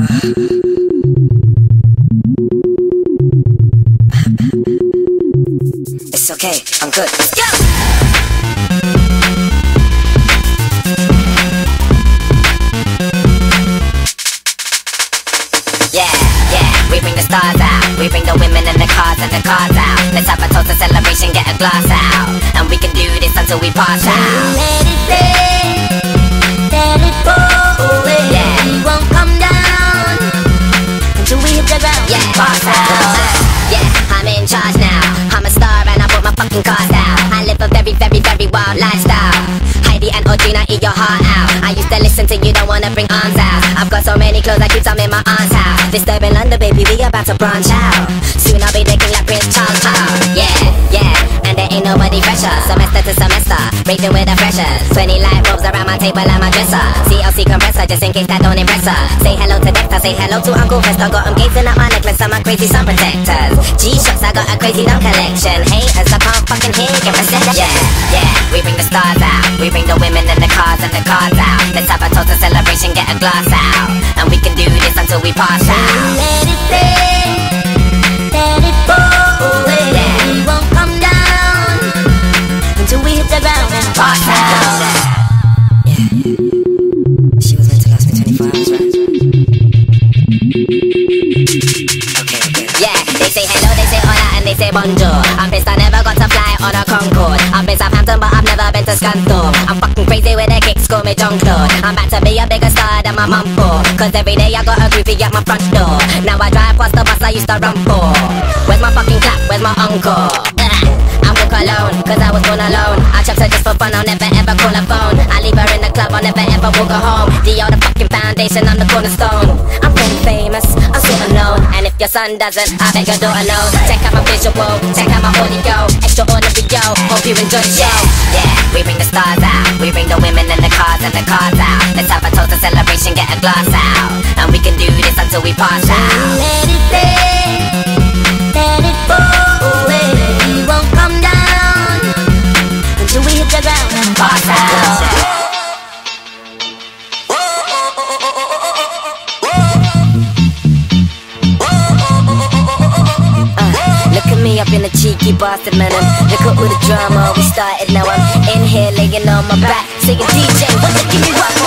It's okay, I'm good. Yeah, yeah, we bring the stars out. We bring the women and the cars and the cars out. Let's have a toast, a celebration, get a glass out. And we can do this until we pass out. Let it rain, Yeah. I'm in charge now. I'm a star and I put my fucking cards out. I live a very, very, very wild lifestyle. Heidi and Audrina, eat your heart out. I used to listen to you, don't wanna bring arms out. I've got so many clothes, I keep some in my aunt's house. Disturbing London, baby, we about to branch out. Soon I'll be looking like Prince Charles Child. Yeah, yeah, and there ain't nobody fresher. Semester to semester, raving with the freshers. 20 light bulbs around my table and my dresser. CLC compressor, just in case that don't impress her. Say hello to Dexter, say hello to Uncle Fester. Got him gazing at my necklace and my crazy sun protectors. G-Shocks, I got a crazy dumb collection. Haters, I can't fucking hear your reception. Yeah, yeah, we bring the stars out. We bring the women and the cars and the cars out. Let's have a total celebration, get a glass out. And we can do this until we pass out. Let it rain, bonjour. I'm pissed I never got to fly on a Concorde. I'm in Southampton, but I've never been to Scunthorpe. I'm fucking crazy with the kicks, call me Jean-Claude. I'm about to be a bigger star than my mum for. Cause every day I got a groovy at my front door. Now I drive past the bus I used to run for. Where's my fucking clap? Where's my encore? I walk alone, cause I was born alone. I chopped her just for fun, I'll never ever call her phone. I leave her in the club, I'll never ever walk her home. The the fucking foundation, I'm the cornerstone. I'm your son doesn't, I bet your daughter knows. Check out my visual, check out my audio. Extraordinary, yo. Hope you enjoy the show. Yeah, we bring the stars out. We bring the women and the cars and the cars out. Let's have a toast, celebration, get a glass out. And we can do this until we pass out. let it rain, let it pour cheeky bastard man Look at all the drama we started now I'm in here laying on my back Saying DJ what the give me